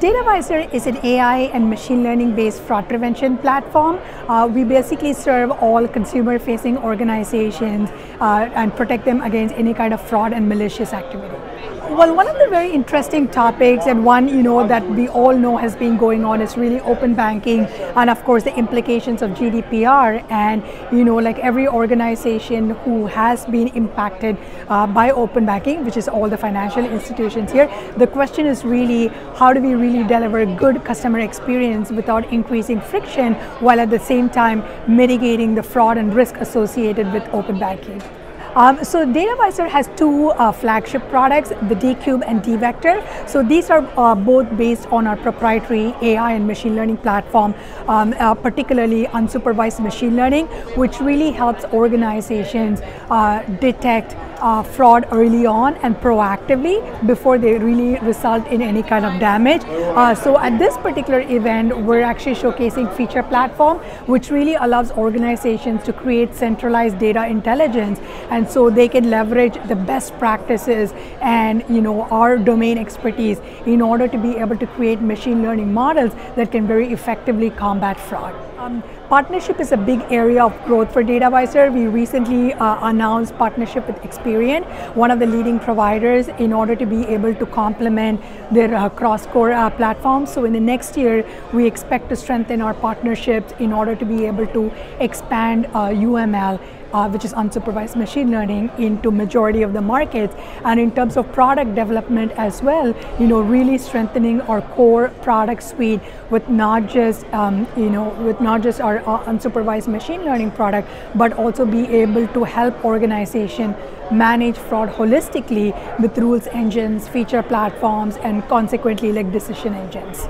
DataVisor is an AI and machine learning based fraud prevention platform. Uh, we basically serve all consumer facing organizations uh, and protect them against any kind of fraud and malicious activity. Well, one of the very interesting topics and one you know that we all know has been going on is really open banking and of course the implications of GDPR and you know like every organization who has been impacted uh, by open banking, which is all the financial institutions here. The question is really how do we really deliver good customer experience without increasing friction while at the same time mitigating the fraud and risk associated with open banking. Um, so DataVisor has two uh, flagship products, the DCube and DVector. So these are uh, both based on our proprietary AI and machine learning platform, um, uh, particularly unsupervised machine learning, which really helps organizations uh, detect uh, fraud early on and proactively before they really result in any kind of damage. Uh, so at this particular event, we're actually showcasing feature platform, which really allows organizations to create centralized data intelligence, and so they can leverage the best practices and you know our domain expertise in order to be able to create machine learning models that can very effectively combat fraud. Um, partnership is a big area of growth for DataVisor. We recently uh, announced partnership with Experian, one of the leading providers, in order to be able to complement their uh, CrossCore uh, platforms. So in the next year, we expect to strengthen our partnerships in order to be able to expand UML uh, uh, which is unsupervised machine learning into majority of the markets. And in terms of product development as well you know really strengthening our core product suite with not just um, you know with not just our uh, unsupervised machine learning product but also be able to help organization manage fraud holistically with rules engines feature platforms and consequently like decision engines